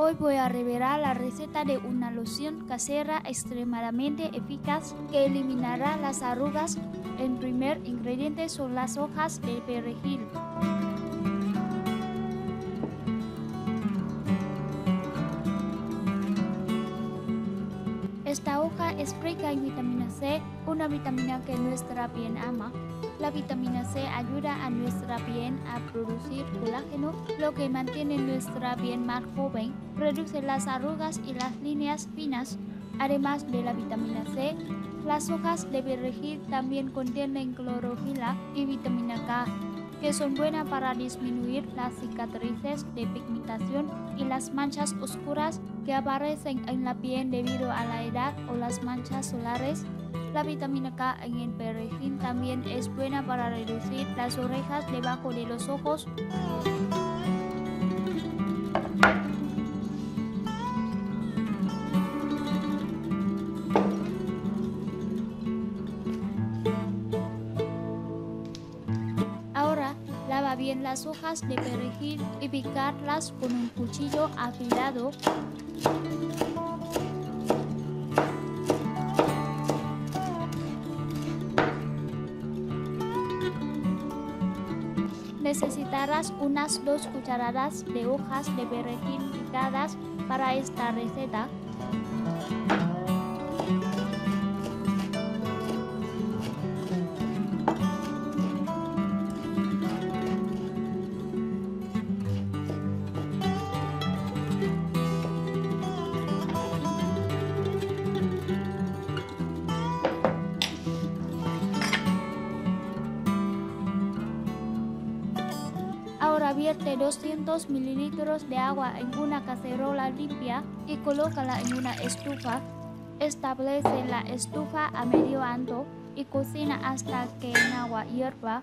Hoy voy a revelar la receta de una loción casera extremadamente eficaz que eliminará las arrugas. El primer ingrediente son las hojas de perejil. Rica en vitamina C, una vitamina que nuestra piel ama. La vitamina C ayuda a nuestra piel a producir colágeno, lo que mantiene nuestra piel más joven, reduce las arrugas y las líneas finas. Además de la vitamina C, las hojas de perejil también contienen clorofila y vitamina K, que son buenas para disminuir las cicatrices de pigmentación y las manchas oscuras que aparecen en la piel debido a la edad o las manchas solares. La vitamina K en el perejil también es buena para reducir las orejas debajo de los ojos. Bien las hojas de perejil y picarlas con un cuchillo afilado. Necesitarás unas dos cucharadas de hojas de perejil picadas para esta receta. Ahora vierte 200 mililitros de agua en una cacerola limpia y colócala en una estufa. Establece la estufa a medio alto y cocina hasta que el agua hierva.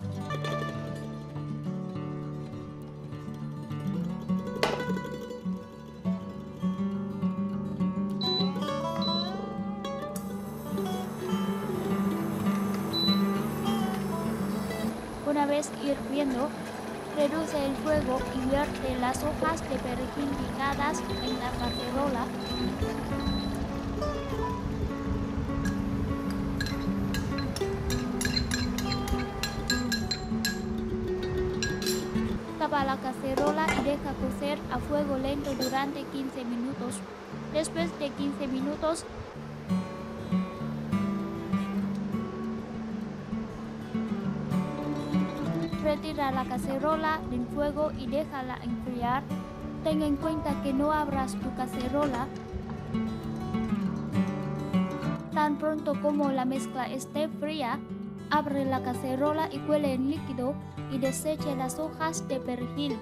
Una vez hirviendo, reduce el fuego y vierte las hojas de perejil picadas en la cacerola. Tapa la cacerola y deja cocer a fuego lento durante 15 minutos. Después de 15 minutos, Retira la cacerola del fuego y déjala enfriar. Ten en cuenta que no abras tu cacerola. Tan pronto como la mezcla esté fría, abre la cacerola y cuele el líquido y deseche las hojas de perejil.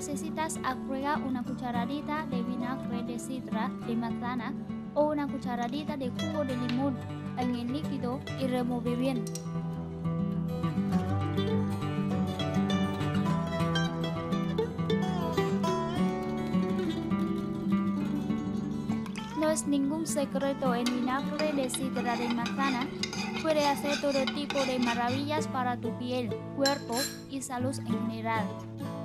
Necesitas agregar una cucharadita de vinagre de sidra de manzana o una cucharadita de jugo de limón en líquido y remover bien. No es ningún secreto el vinagre de sidra de manzana. Puede hacer todo tipo de maravillas para tu piel, cuerpo y salud en general.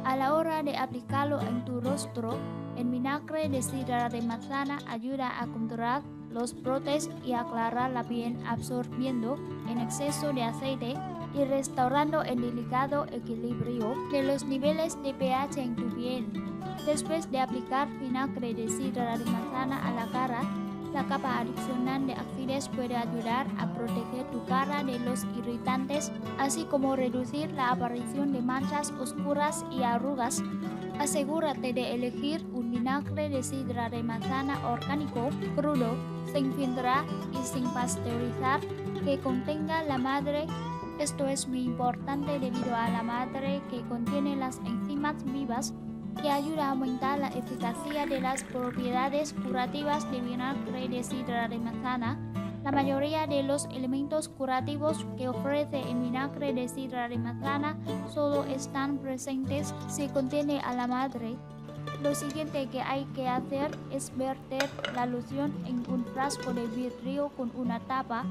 A la hora de aplicarlo en tu rostro, el vinagre de sidra de manzana ayuda a controlar los brotes y aclarar la piel absorbiendo en exceso de aceite y restaurando el delicado equilibrio de los niveles de pH en tu piel. Después de aplicar vinagre de sidra de manzana a la cara, la capa adicional de acides puede ayudar a proteger tu cara de los irritantes, así como reducir la aparición de manchas oscuras y arrugas. Asegúrate de elegir un vinagre de sidra de manzana orgánico, crudo, sin filtrar y sin pasteurizar, que contenga la madre. Esto es muy importante debido a la madre que contiene las enzimas vivas que ayuda a aumentar la eficacia de las propiedades curativas de vinagre de sidra de manzana. La mayoría de los elementos curativos que ofrece el vinagre de sidra de manzana solo están presentes si contiene a la madre. Lo siguiente que hay que hacer es verter la loción en un frasco de vidrio con una tapa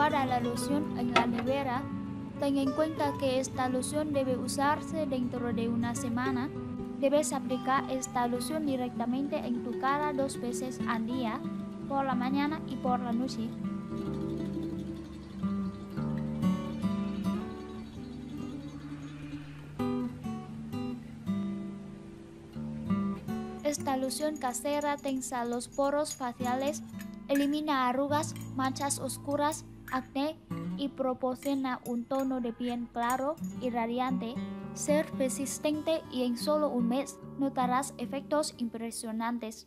guarda la loción en la nevera. Ten en cuenta que esta loción debe usarse dentro de una semana. Debes aplicar esta loción directamente en tu cara dos veces al día, por la mañana y por la noche. Esta loción casera tensa los poros faciales, elimina arrugas, manchas oscuras, acné y proporciona un tono de piel claro y radiante, ser persistente y en solo un mes notarás efectos impresionantes.